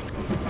Yeah.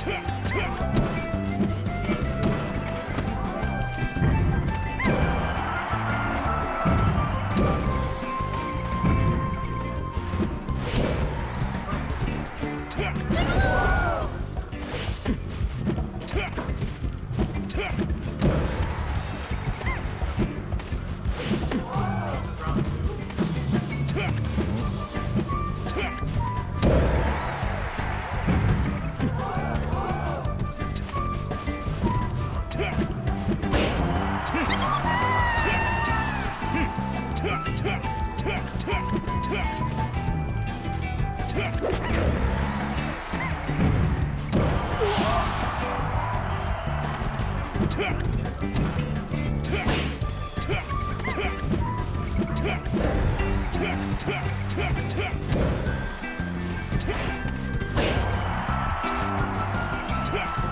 Tuck, tuck, tuck. Tuck,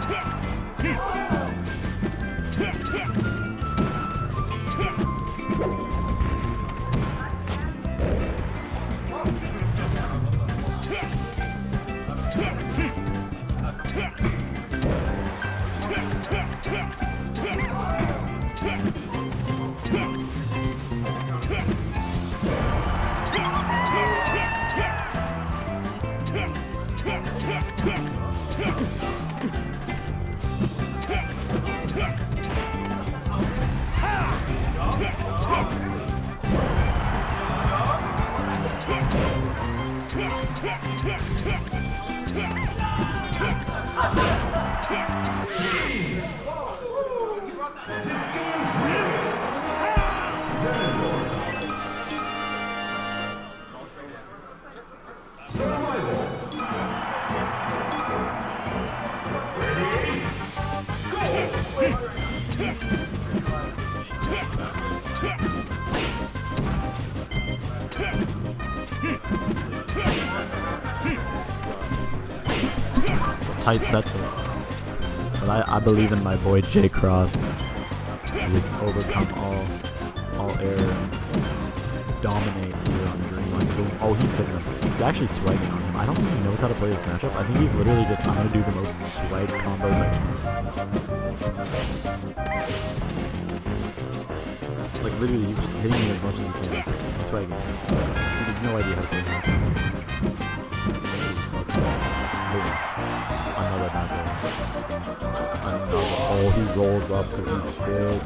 tuck. Whoa. Tight sets of. But I, I believe in my boy Jay Cross. He overcome all all error dominate here on Dreamland. Oh, he's hitting him. He's actually swagging on him. I don't think he knows how to play this matchup. I think he's literally just I'm gonna do the most swag combos I can. Like literally, he's just hitting me as much as he can. He's swagging. He has no idea how to play Another back roll. Another. Oh, he rolls up because he's sick.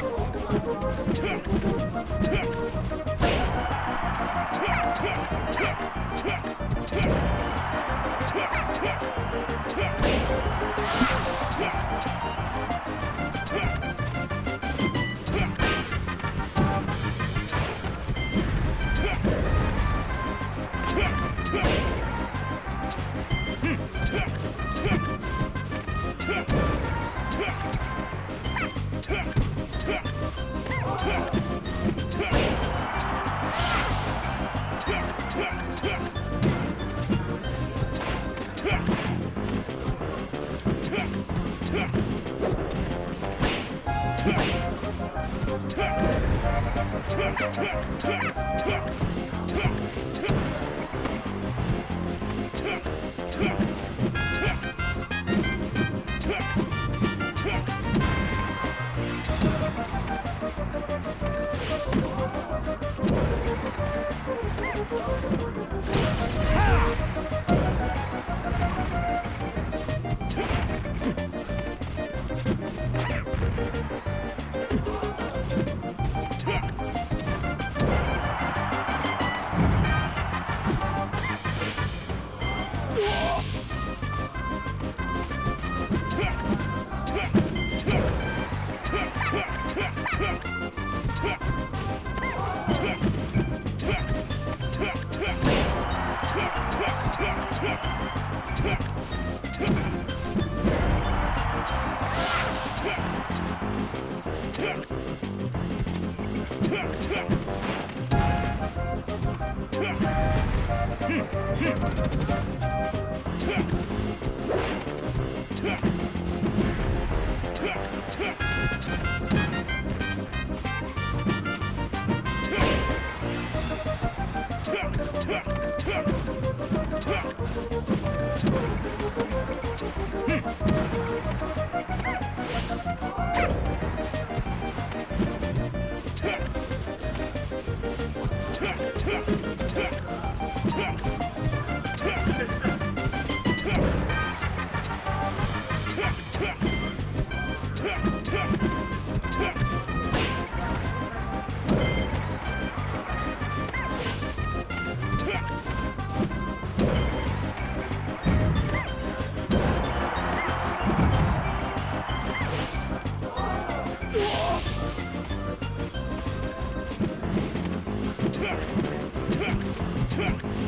Yeah. Tuck! Tuck! Yeah.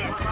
Yeah.